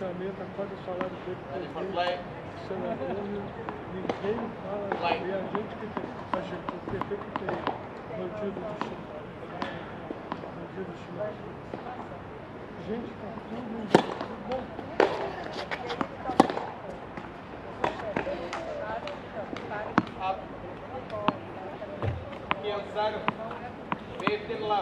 orçamento quase o salário dele presidente, senador, ninguém fala, e a gente que tem, a gente, o PT que tem. Mantido o mantido o Gente, está tudo bom. Pensaram, veio lá.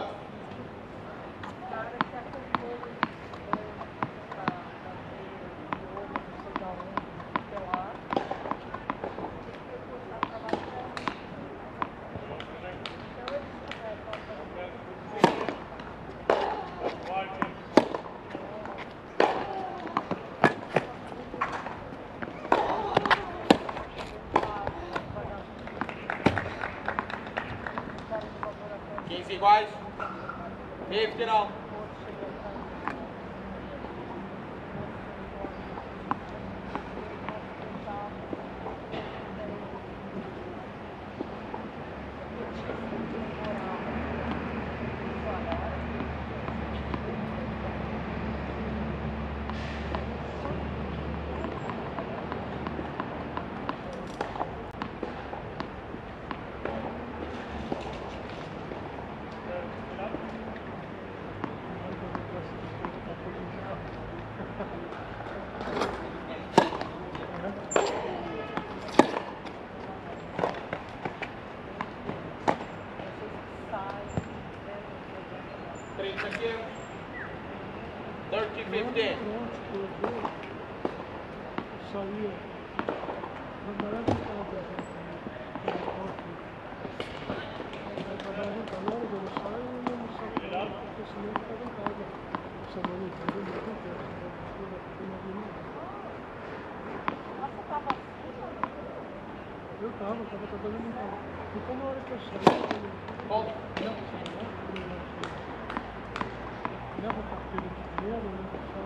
leva a partir de dinheiro, né? Só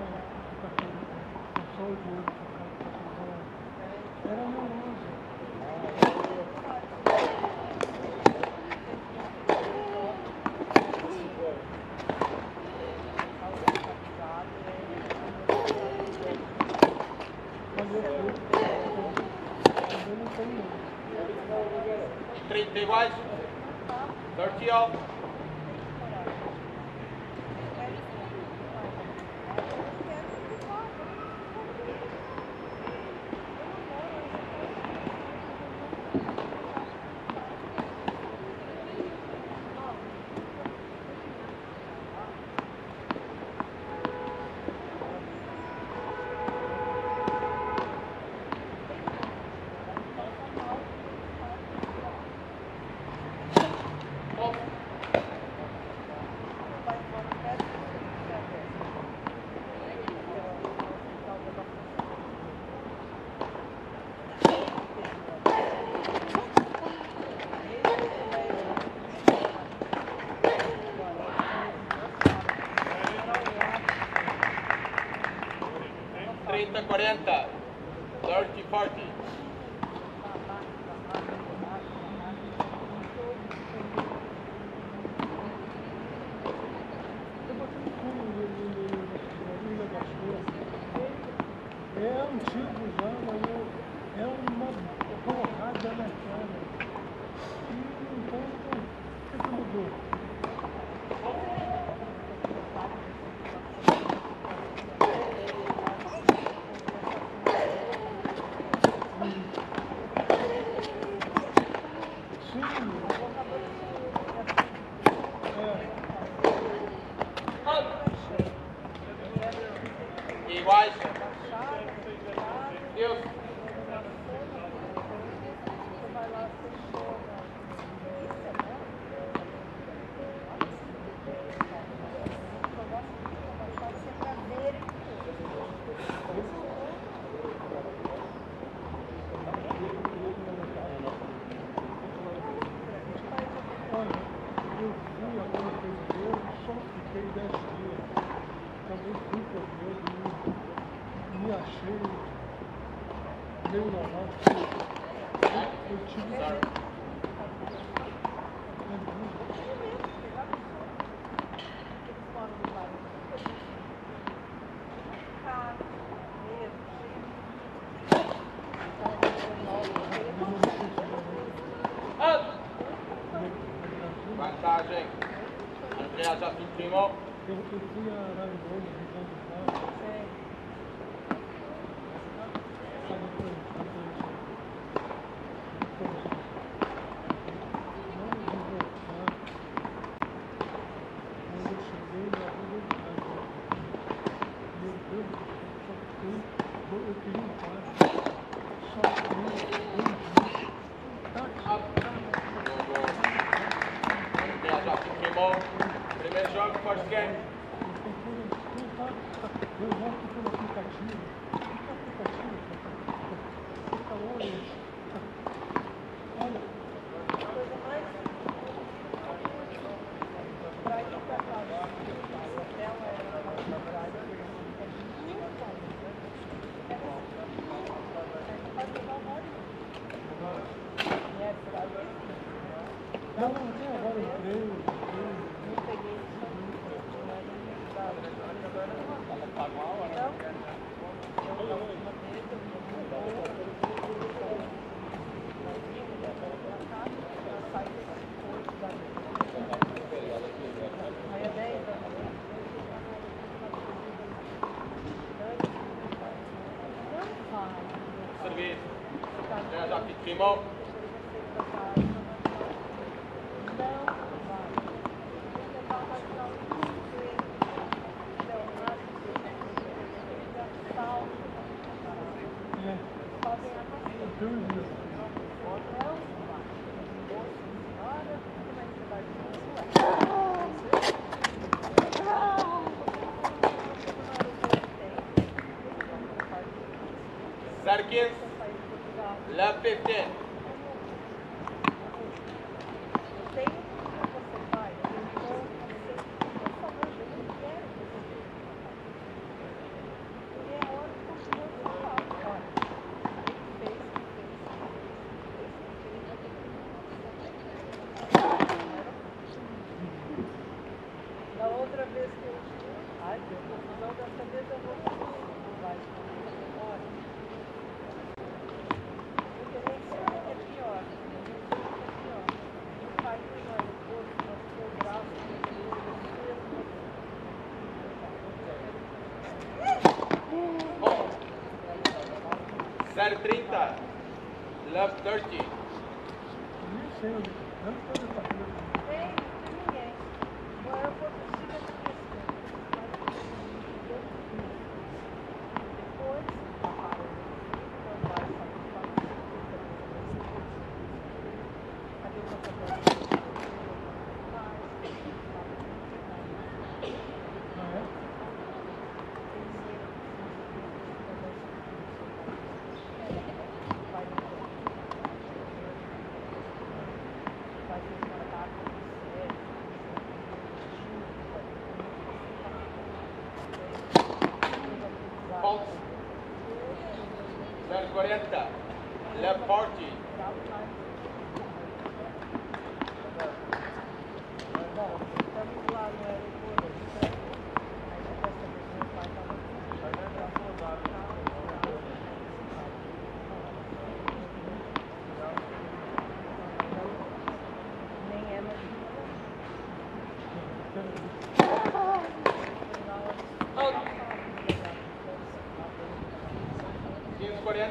fica com o sol de ouro, era neurose. Three, three, 30 out.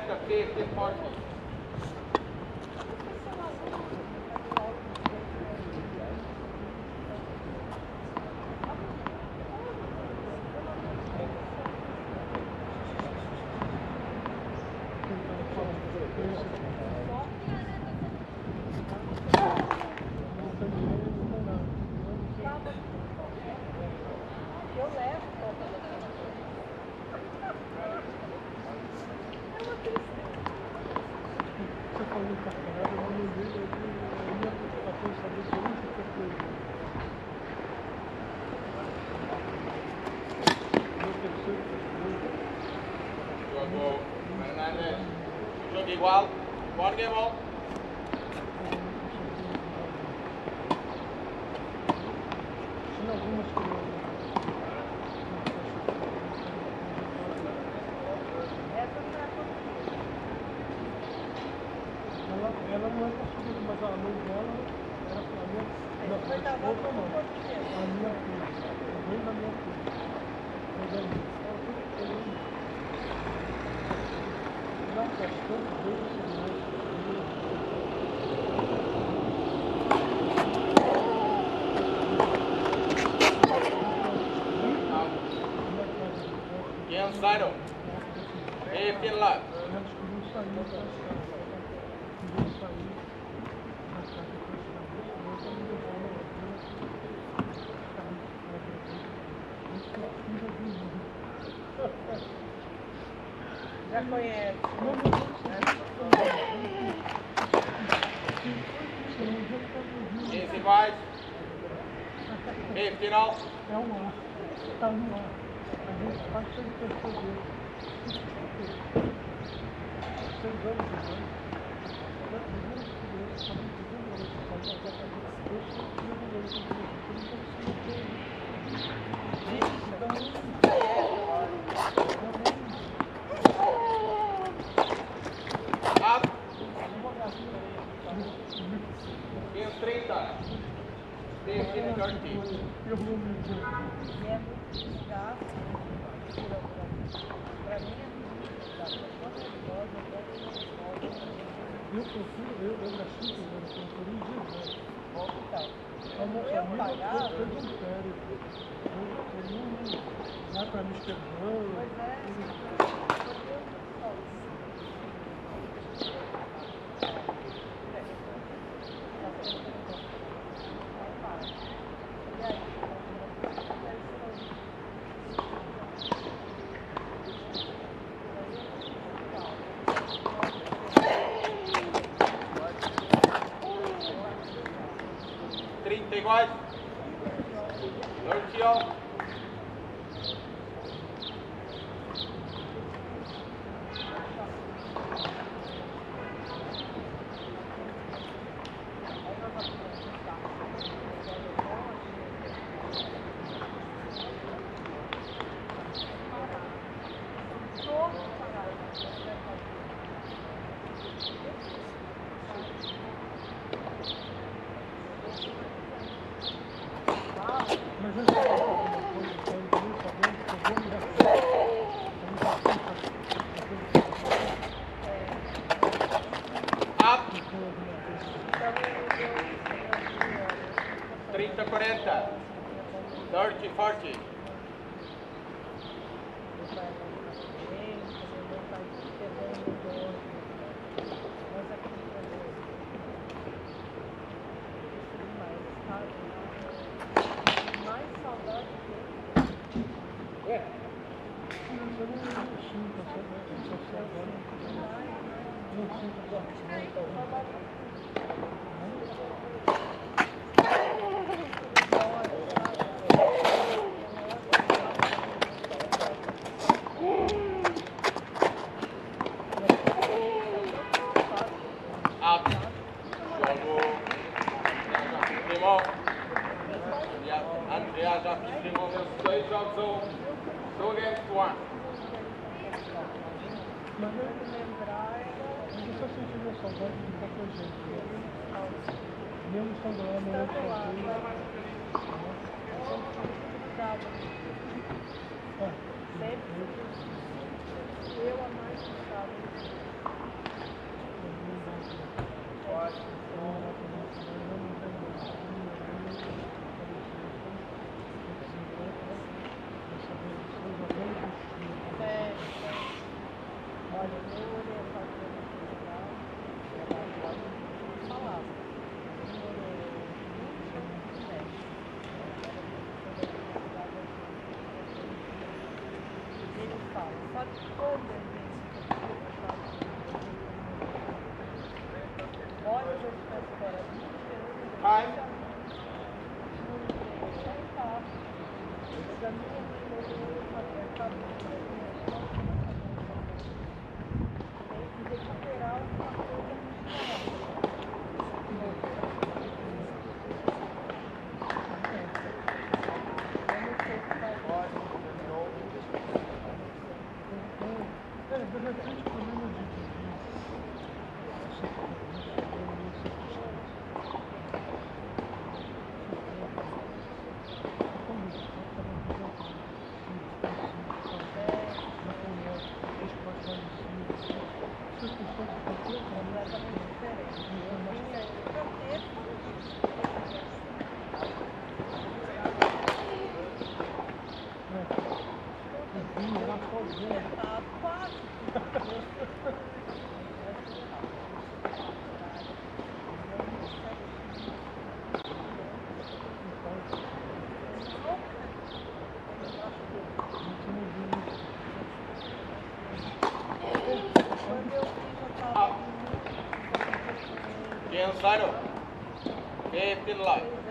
40. 50 40. E é muito desgaste, para mim é muito desgaste, eu sou nervosa, eu sou nervosa. Eu prefiro, eu, eu nasci com uma consultoria de Jesus. Volta e tal. eu, minha família. Eu para me esquecer. Pois é. Side up. Fifth in life.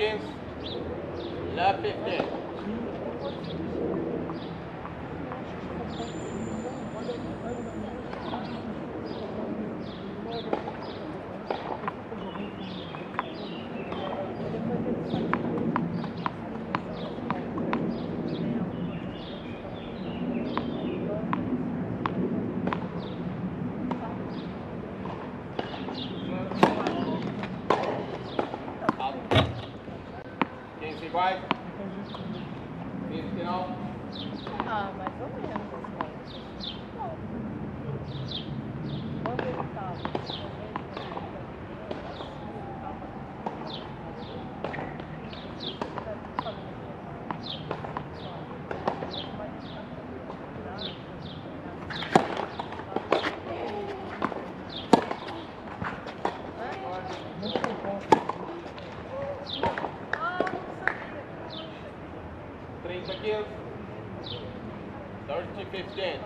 games. Trinta gives. 30 15.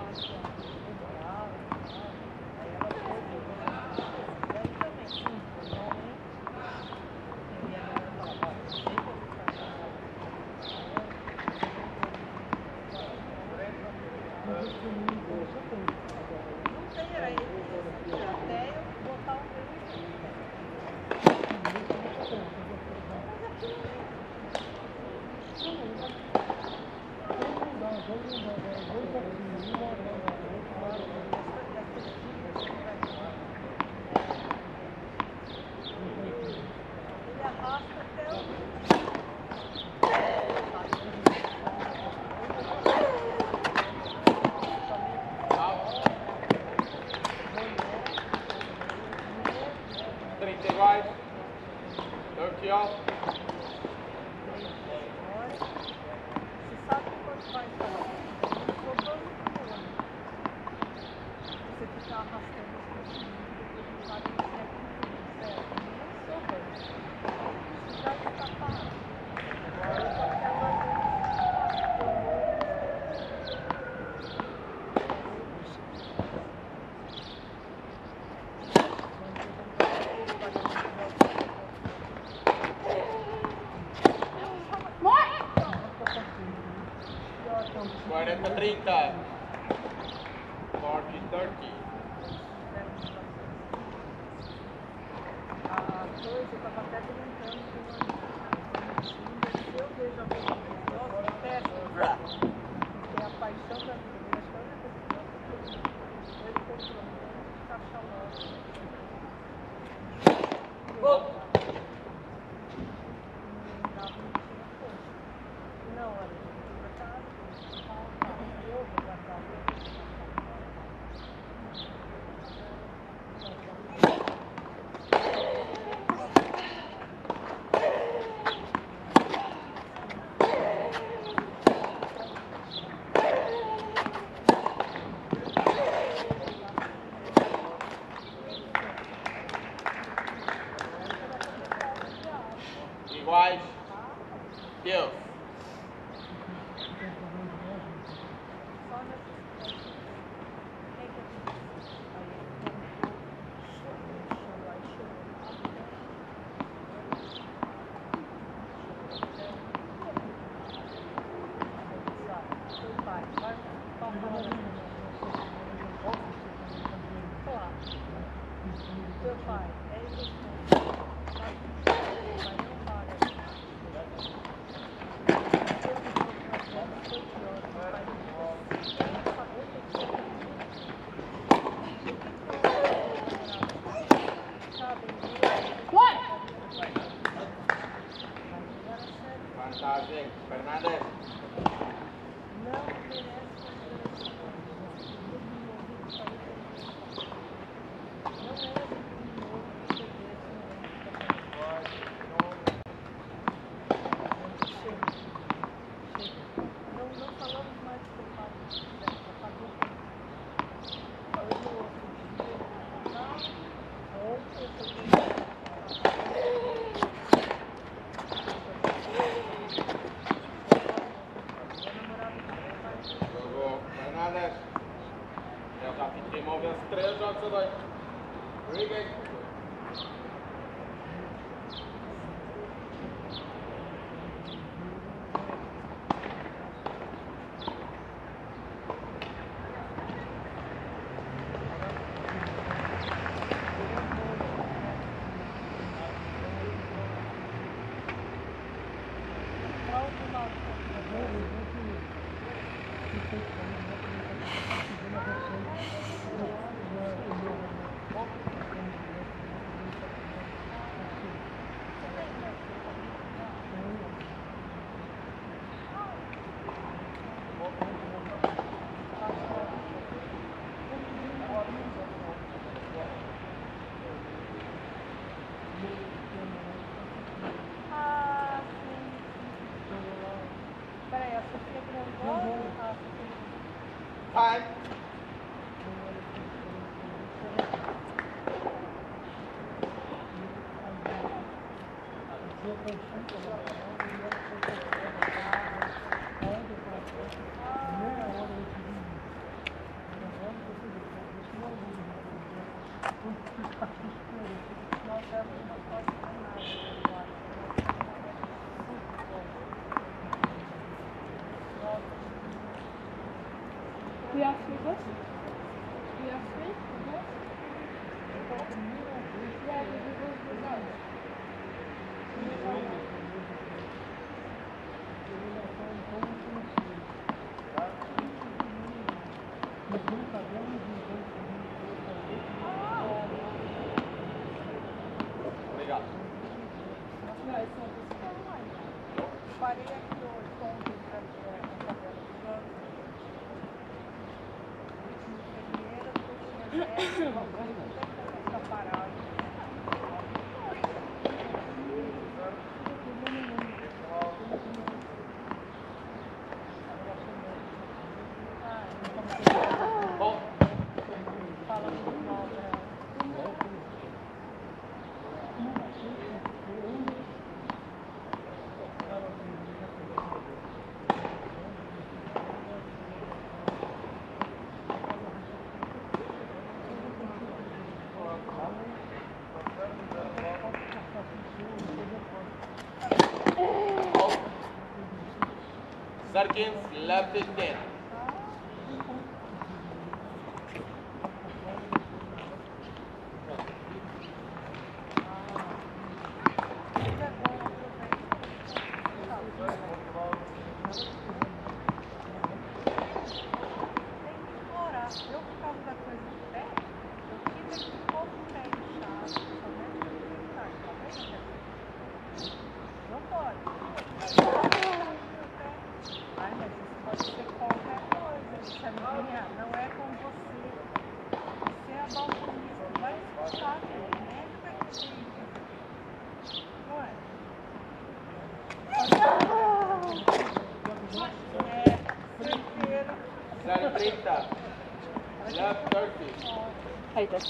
loved it then.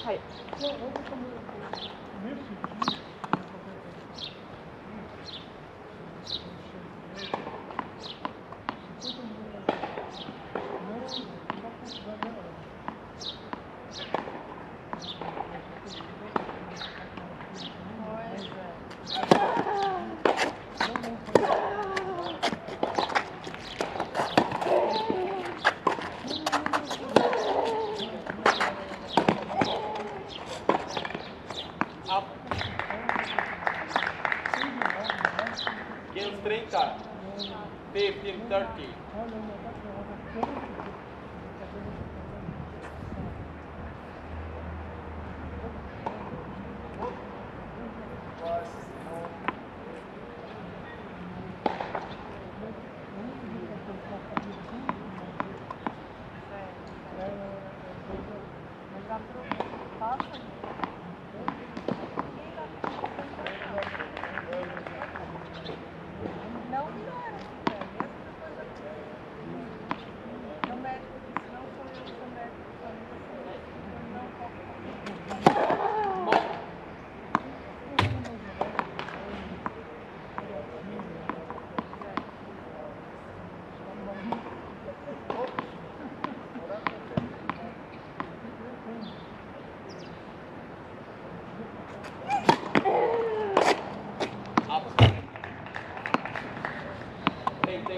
还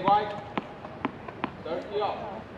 right, 30 up.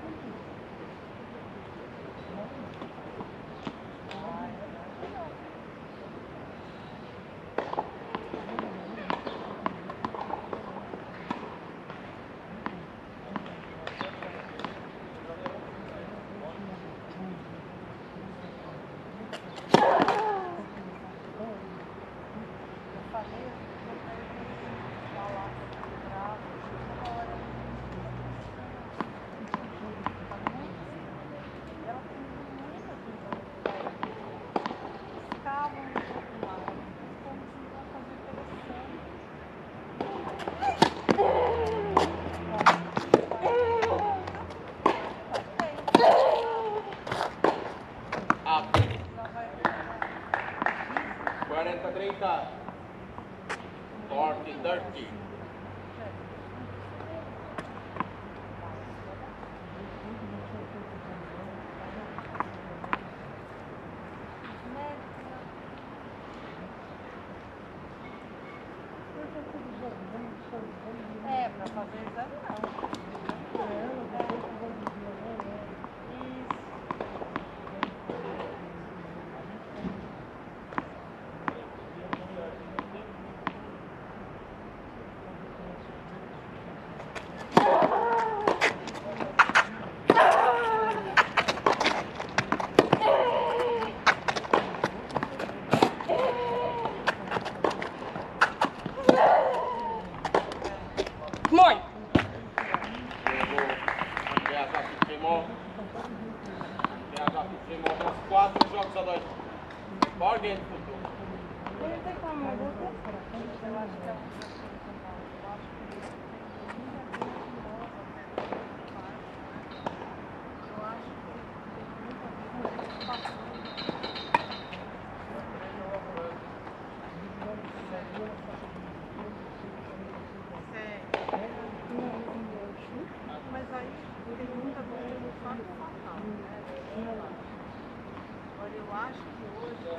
Acho que hoje, eu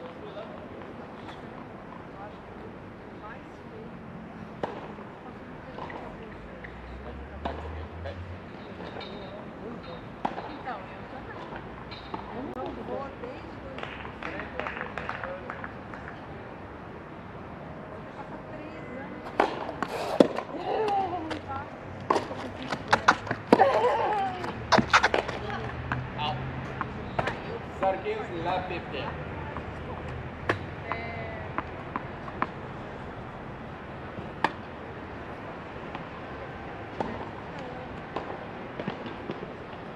acho que o mais feio Então, eu também. Eu não vou desde 2013. Hoje passa três anos. Tá? Out. Aí eu Sarkins, lap 15. É...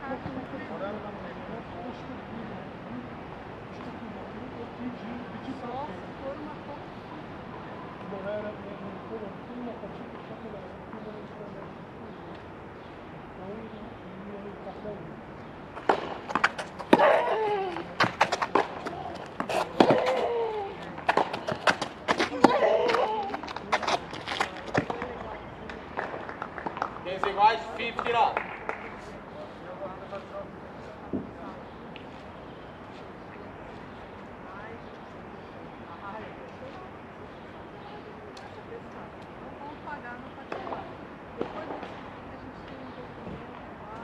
Só se for uma consulta. Quinze iguais, 50 lá. Não vamos pagar no particular. Depois a gente tem um documento lá,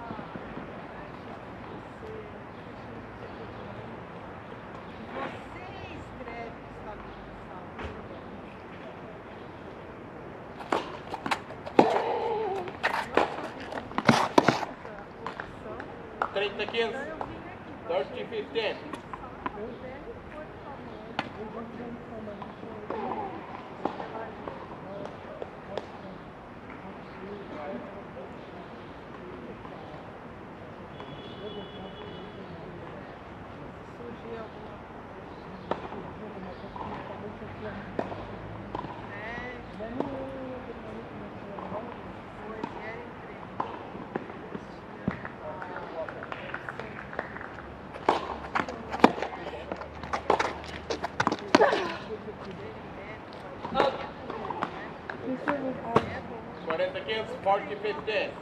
você escreve o estado de saúde. 30, 15. Então eu vim aqui. 30, 15. 15,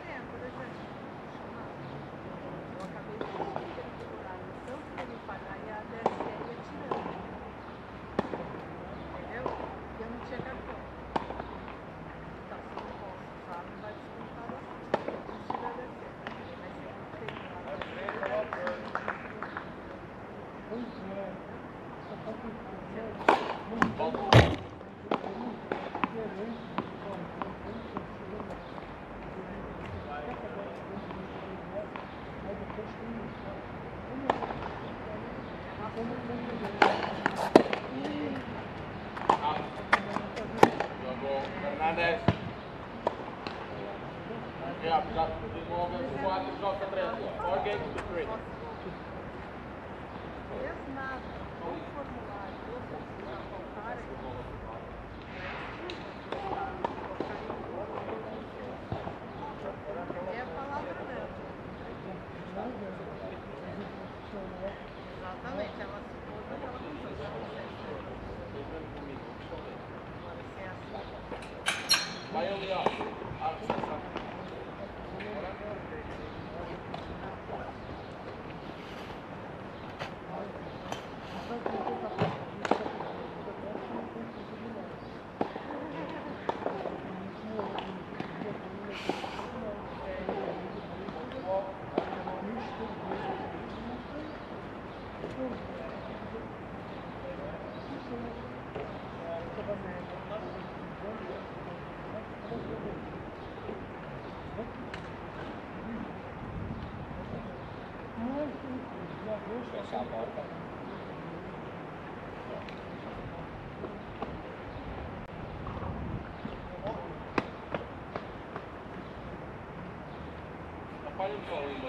Atrapalha o sol ainda,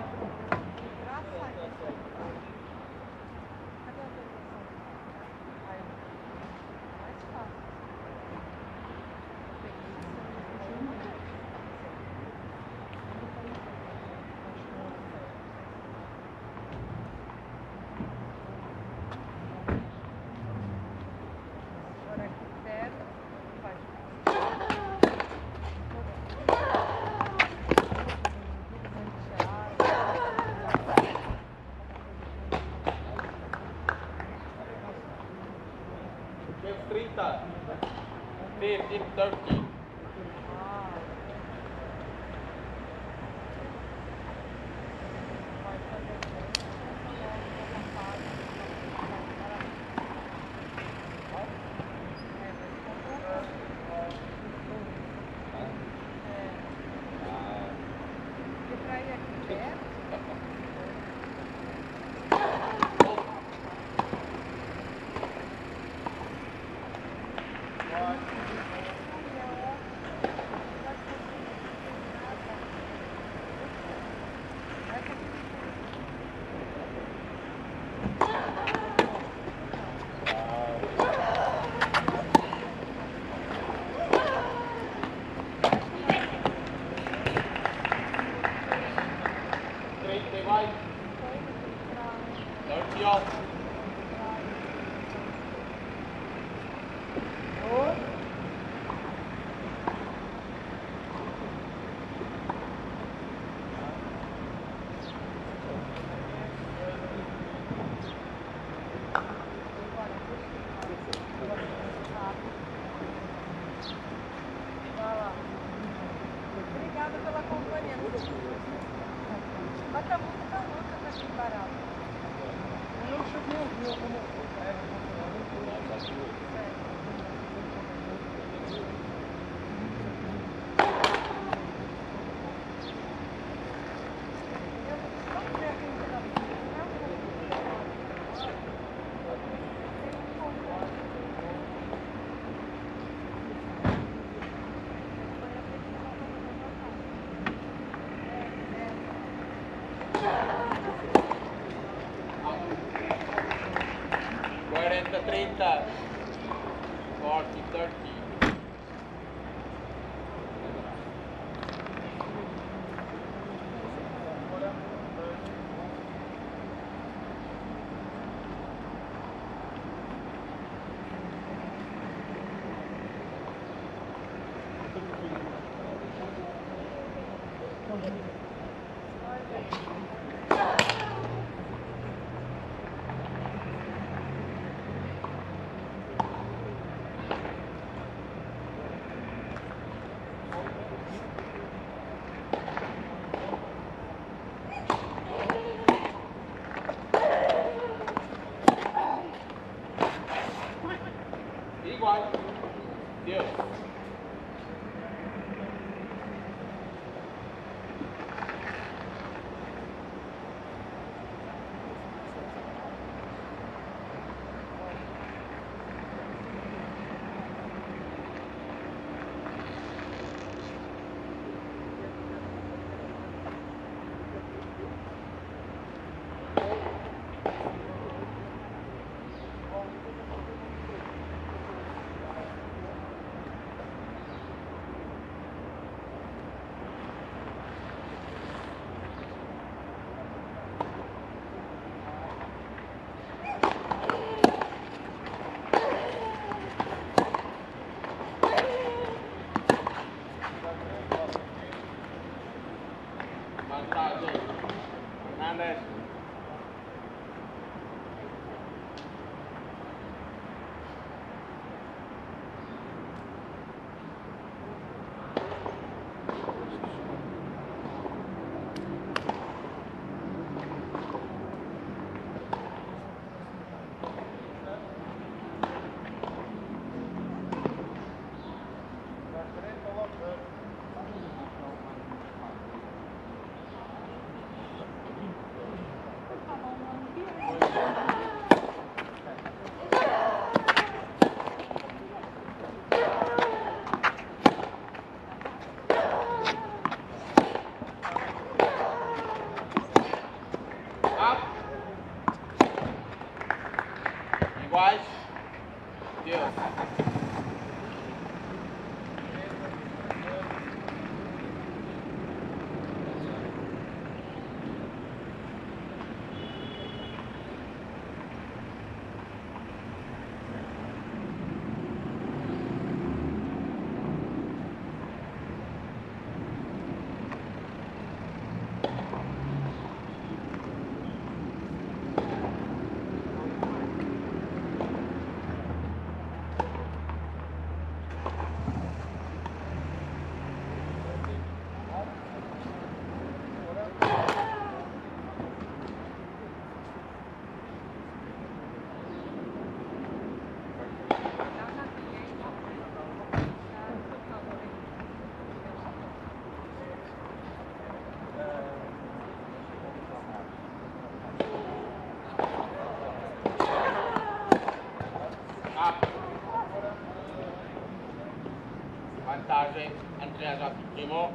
レアがピッも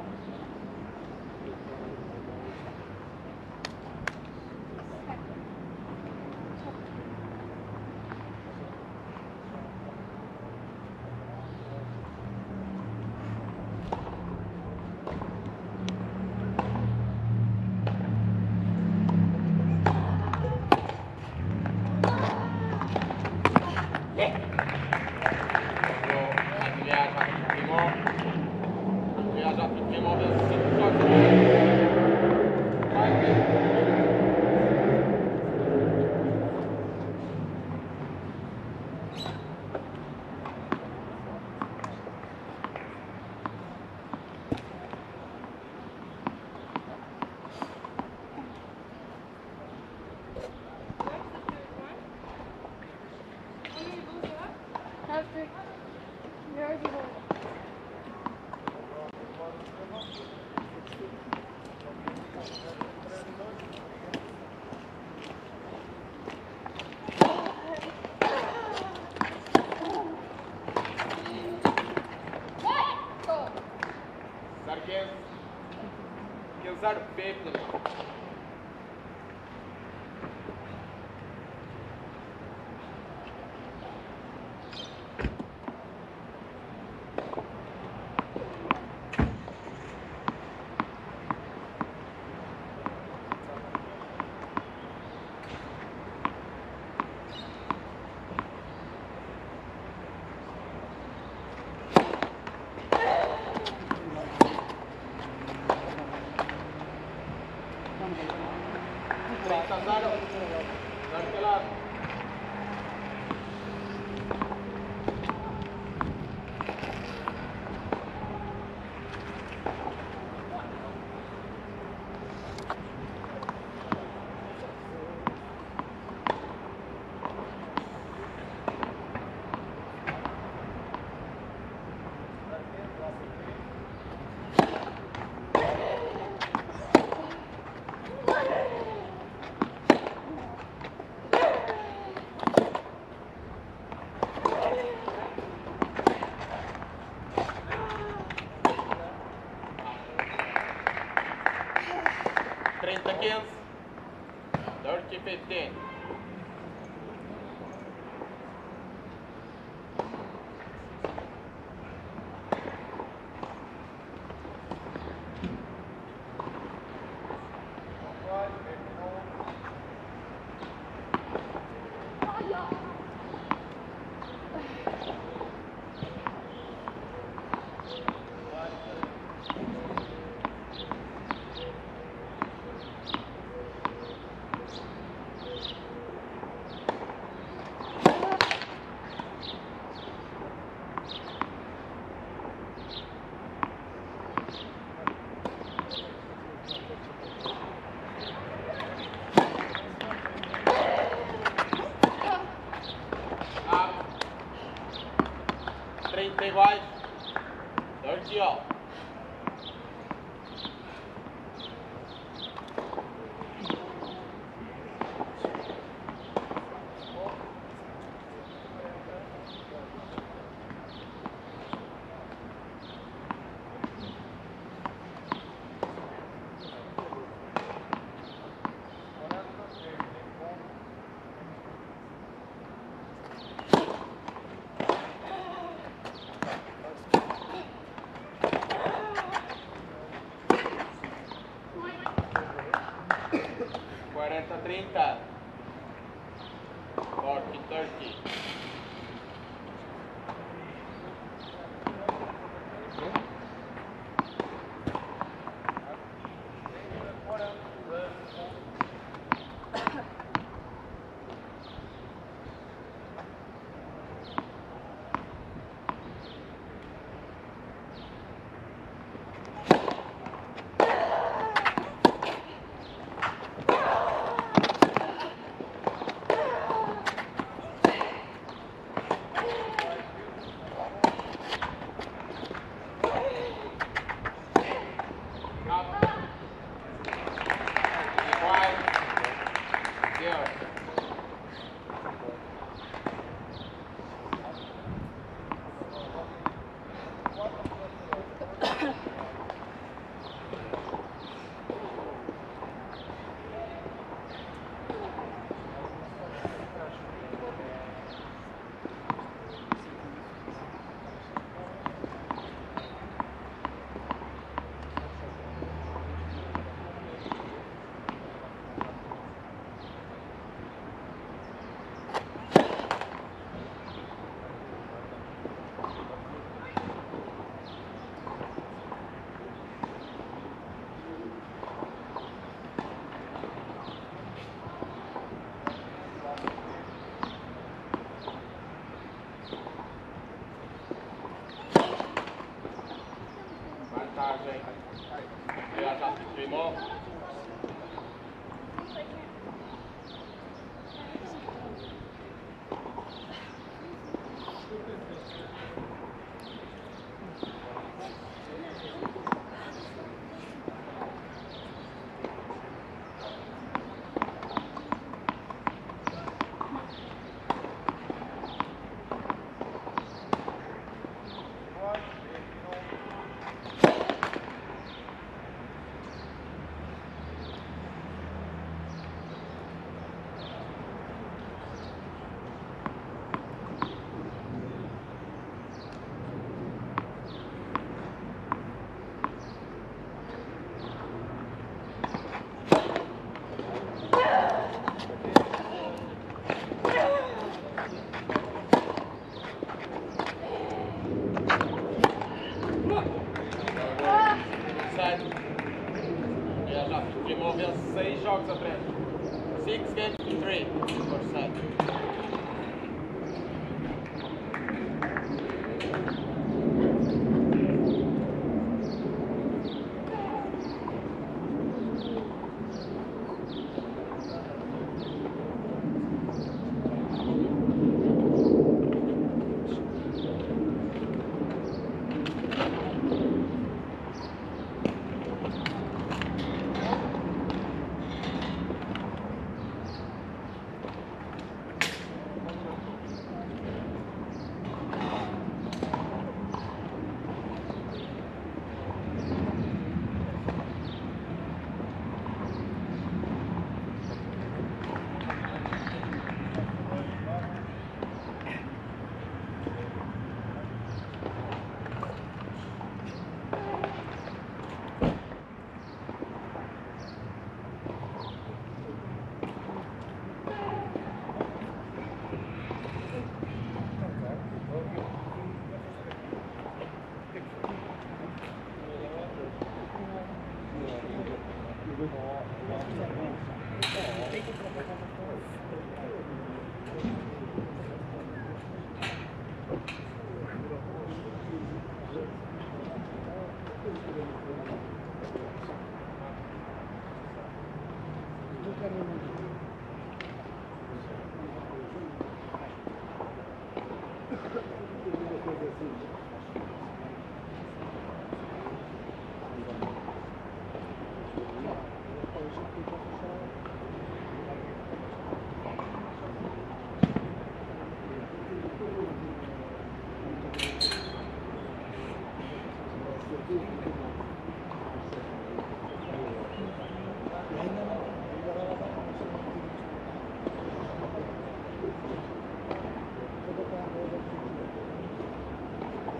30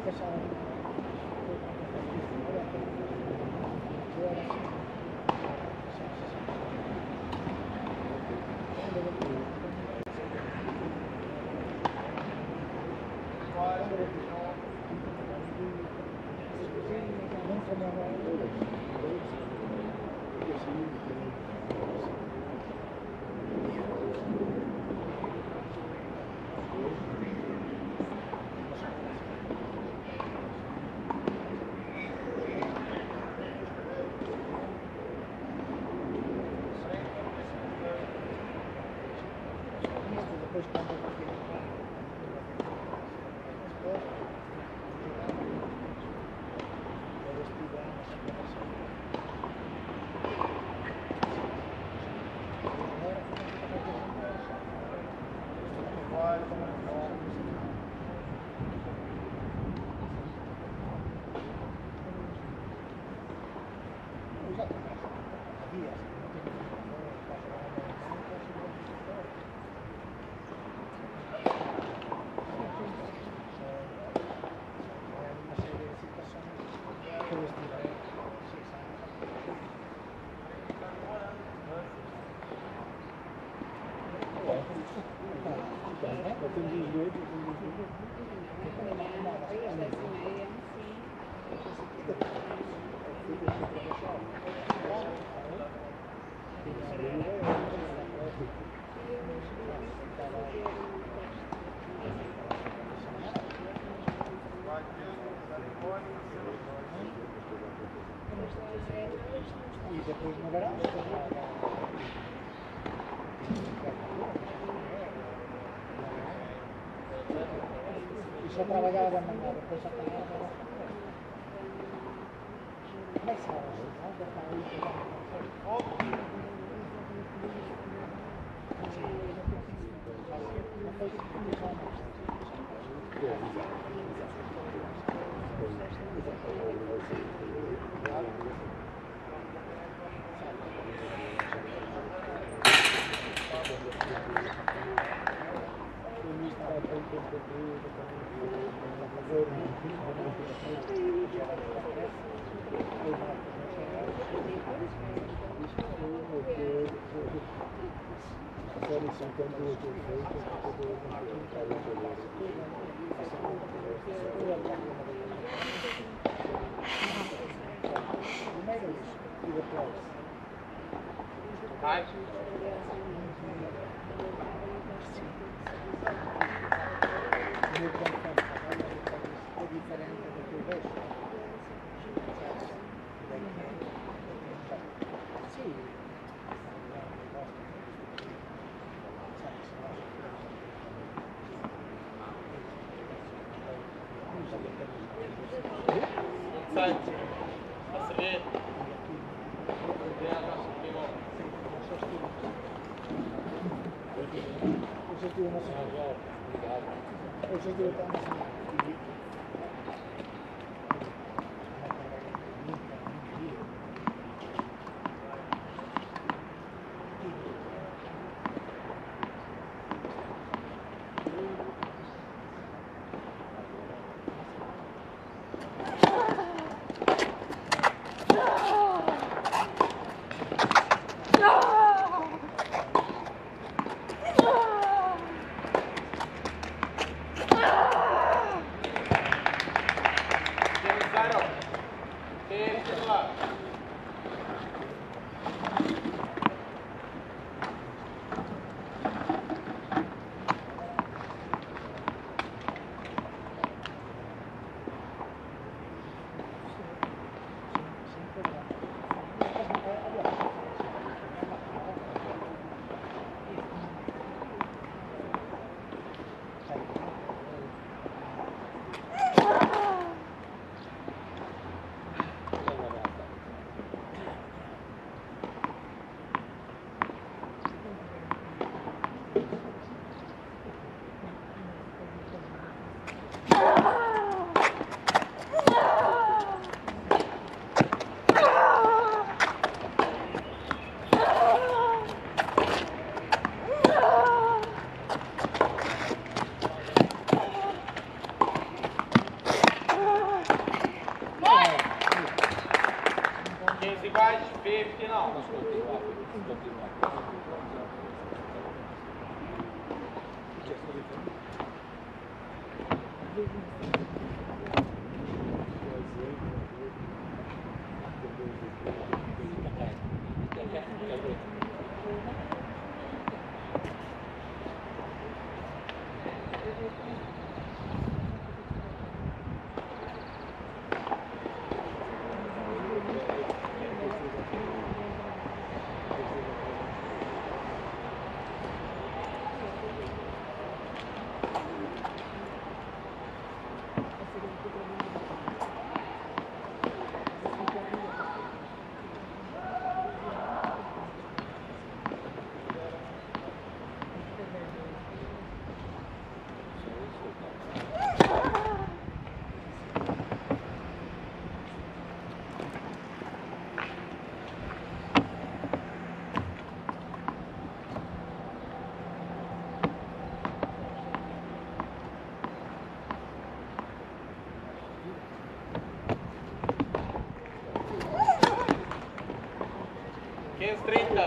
Dankeschön. Yo trabajaba de mañana, después ya trabajaba de la Hi.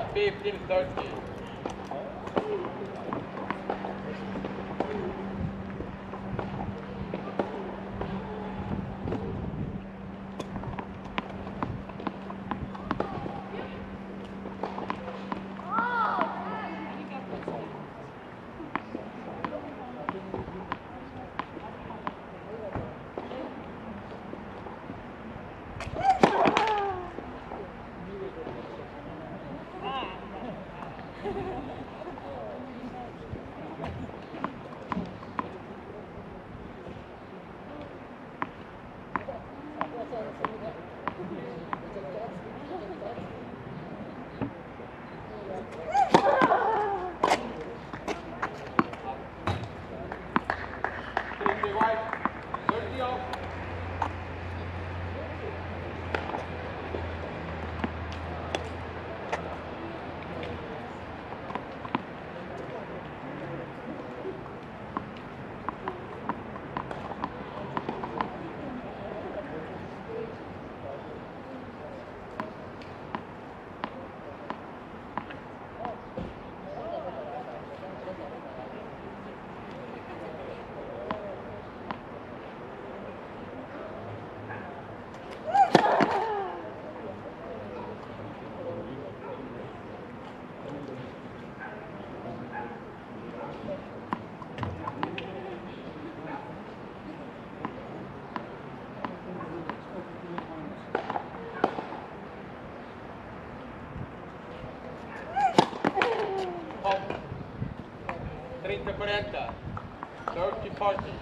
Quinze, 30, 15, 30. Thirty 30,